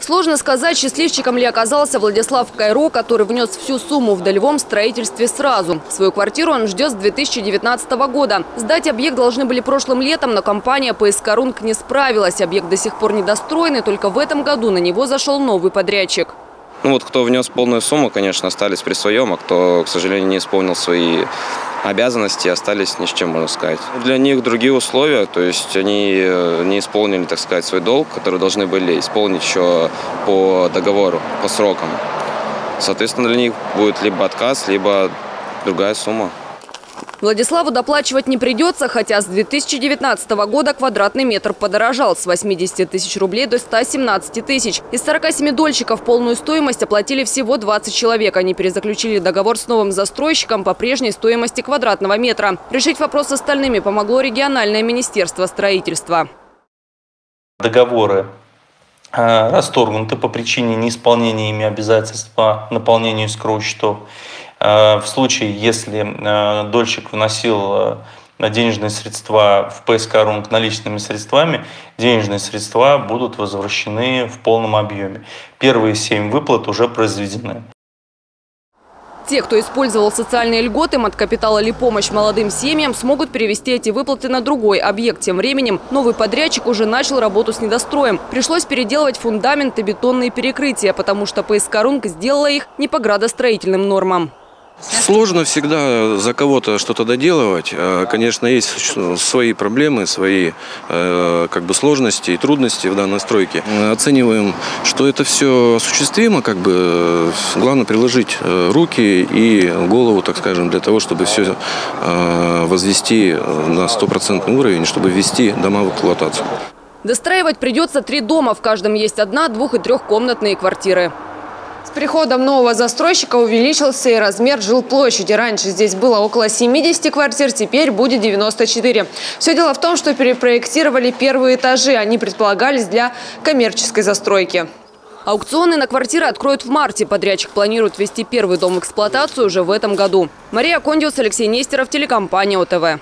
Сложно сказать, счастливчиком ли оказался Владислав Кайро, который внес всю сумму в долевом строительстве сразу. Свою квартиру он ждет с 2019 года. Сдать объект должны были прошлым летом, но компания ПСК «Рунг» не справилась. Объект до сих пор недостроен, и только в этом году на него зашел новый подрядчик. Ну вот кто внес полную сумму, конечно, остались при своем, а кто, к сожалению, не исполнил свои обязанности, остались ни с чем, можно сказать. Для них другие условия, то есть они э, не исполнили, так сказать, свой долг, который должны были исполнить еще по договору, по срокам. Соответственно, для них будет либо отказ, либо другая сумма. Владиславу доплачивать не придется, хотя с 2019 года квадратный метр подорожал с 80 тысяч рублей до 117 тысяч. Из 47 дольщиков полную стоимость оплатили всего 20 человек. Они перезаключили договор с новым застройщиком по прежней стоимости квадратного метра. Решить вопрос с остальными помогло региональное министерство строительства. Договоры э, расторгнуты по причине неисполнения ими обязательств по наполнению искровых счетов. Э, в случае, если э, дольщик вносил э, денежные средства в ПСК РУНК наличными средствами, денежные средства будут возвращены в полном объеме. Первые семь выплат уже произведены. Те, кто использовал социальные льготы, капитала или помощь молодым семьям, смогут перевести эти выплаты на другой объект. Тем временем новый подрядчик уже начал работу с недостроем. Пришлось переделывать фундамент и бетонные перекрытия, потому что ПСК РУНК сделала их не по градостроительным нормам. Сложно всегда за кого-то что-то доделывать. А, конечно, есть свои проблемы, свои э, как бы сложности и трудности в данной стройке. Оцениваем, что это все осуществимо, как бы главное приложить э, руки и голову, так скажем, для того, чтобы все э, возвести на стопроцентный уровень, чтобы ввести дома в эксплуатацию. Достраивать придется три дома. В каждом есть одна, двух- и трехкомнатные квартиры. С приходом нового застройщика увеличился и размер жилплощади. Раньше здесь было около 70 квартир, теперь будет 94. Все дело в том, что перепроектировали первые этажи. Они предполагались для коммерческой застройки. Аукционы на квартиры откроют в марте. Подрядчик планирует ввести первый дом в эксплуатацию уже в этом году. Мария Кондиус, Алексей Нестеров, телекомпания ОТВ.